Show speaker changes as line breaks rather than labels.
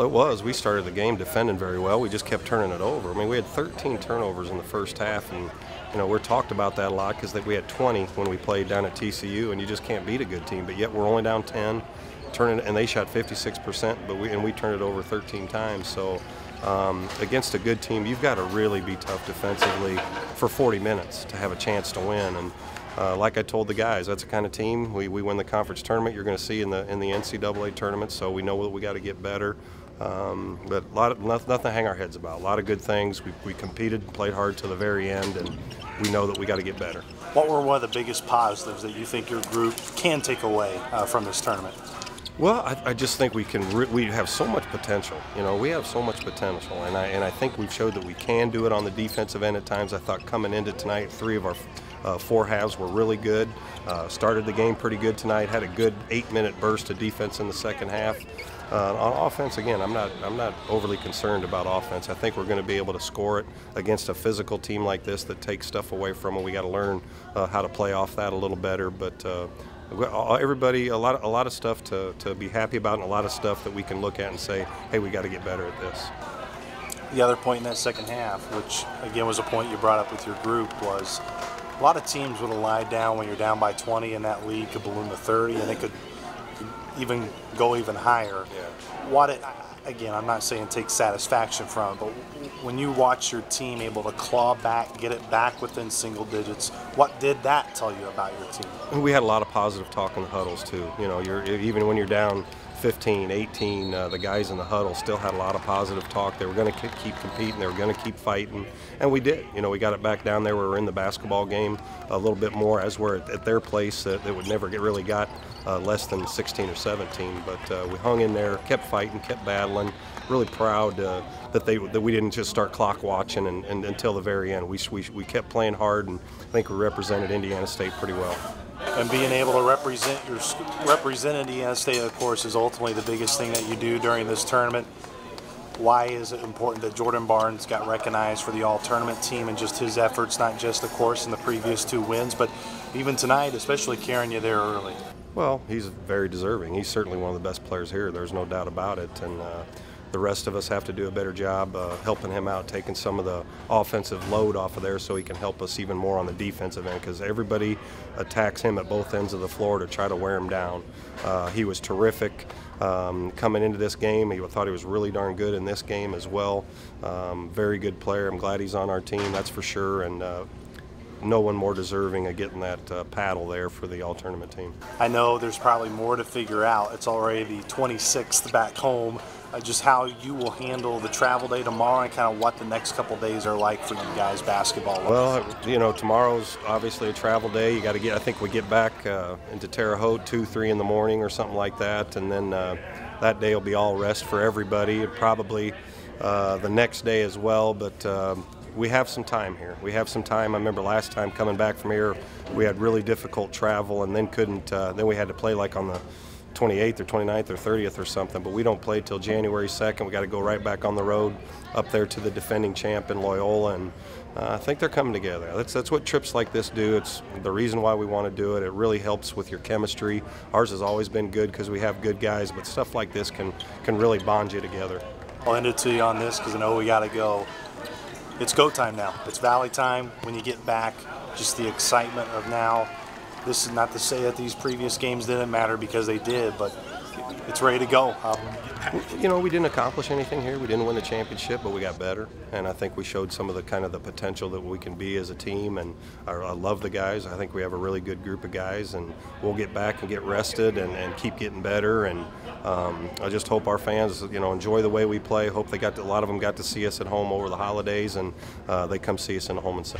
It was. We started the game defending very well. We just kept turning it over. I mean, we had 13 turnovers in the first half, and you know we're talked about that a lot because we had 20 when we played down at TCU, and you just can't beat a good team. But yet we're only down 10, turning, and they shot 56%, but we and we turned it over 13 times. So um, against a good team, you've got to really be tough defensively for 40 minutes to have a chance to win. And uh, like I told the guys, that's the kind of team we, we win the conference tournament. You're going to see in the in the NCAA tournament. So we know that we got to get better. Um, but a lot of nothing to hang our heads about. A lot of good things. We, we competed, played hard to the very end, and we know that we got to get better.
What were one of the biggest positives that you think your group can take away uh, from this tournament?
Well, I, I just think we can. we have so much potential. You know, we have so much potential, and I and I think we've showed that we can do it on the defensive end at times. I thought coming into tonight, three of our uh, four halves were really good. Uh, started the game pretty good tonight. Had a good eight-minute burst of defense in the second half. Uh, on offense, again, I'm not I'm not overly concerned about offense. I think we're going to be able to score it against a physical team like this that takes stuff away from them. We got to learn uh, how to play off that a little better. But uh, everybody, a lot a lot of stuff to, to be happy about, and a lot of stuff that we can look at and say, hey, we got to get better at this.
The other point in that second half, which again was a point you brought up with your group, was a lot of teams would have lied down when you're down by 20 in that lead could balloon to 30, and it could even go even higher. Yeah. What it, again, I'm not saying take satisfaction from it, but when you watch your team able to claw back, get it back within single digits, what did that tell you about your team?
We had a lot of positive talk in the huddles too. You know, you're even when you're down 15, 18, uh, the guys in the huddle still had a lot of positive talk. They were going to keep competing. They were going to keep fighting, and we did. You know, we got it back down there. We were in the basketball game a little bit more as we're at, at their place that, that would never get really got uh, less than 16 or 17. But uh, we hung in there, kept fighting, kept battling. Really proud uh, that they that we didn't just start clock watching and, and until the very end. We, we we kept playing hard, and I think we represented Indiana State pretty well
and being able to represent your represent Indiana State, of course, is ultimately the biggest thing that you do during this tournament. Why is it important that Jordan Barnes got recognized for the all-tournament team and just his efforts, not just, of course, in the previous two wins, but even tonight, especially carrying you there early?
Well, he's very deserving. He's certainly one of the best players here. There's no doubt about it, and. Uh, the rest of us have to do a better job uh, helping him out, taking some of the offensive load off of there so he can help us even more on the defensive end because everybody attacks him at both ends of the floor to try to wear him down. Uh, he was terrific um, coming into this game. He thought he was really darn good in this game as well. Um, very good player. I'm glad he's on our team, that's for sure. And uh, no one more deserving of getting that uh, paddle there for the all tournament team.
I know there's probably more to figure out. It's already the 26th back home uh, just how you will handle the travel day tomorrow and kind of what the next couple days are like for you guys basketball.
Well, you know, tomorrow's obviously a travel day. You got to get. I think we get back uh, into Terre Haute two, three in the morning or something like that, and then uh, that day will be all rest for everybody. Probably uh, the next day as well, but. Um, we have some time here. We have some time. I remember last time coming back from here, we had really difficult travel, and then couldn't. Uh, then we had to play like on the 28th or 29th or 30th or something, but we don't play till January 2nd. We got to go right back on the road up there to the defending champ in Loyola, and uh, I think they're coming together. That's that's what trips like this do. It's the reason why we want to do it. It really helps with your chemistry. Ours has always been good because we have good guys, but stuff like this can can really bond you together.
I'll end it to you on this because I know we got to go. It's go time now. It's Valley time. When you get back, just the excitement of now this is not to say that these previous games didn't matter because they did, but it's ready to go. Um,
you know, we didn't accomplish anything here. We didn't win the championship, but we got better, and I think we showed some of the kind of the potential that we can be as a team. And I, I love the guys. I think we have a really good group of guys, and we'll get back and get rested and, and keep getting better. And um, I just hope our fans, you know, enjoy the way we play. Hope they got to, a lot of them got to see us at home over the holidays, and uh, they come see us in the home and.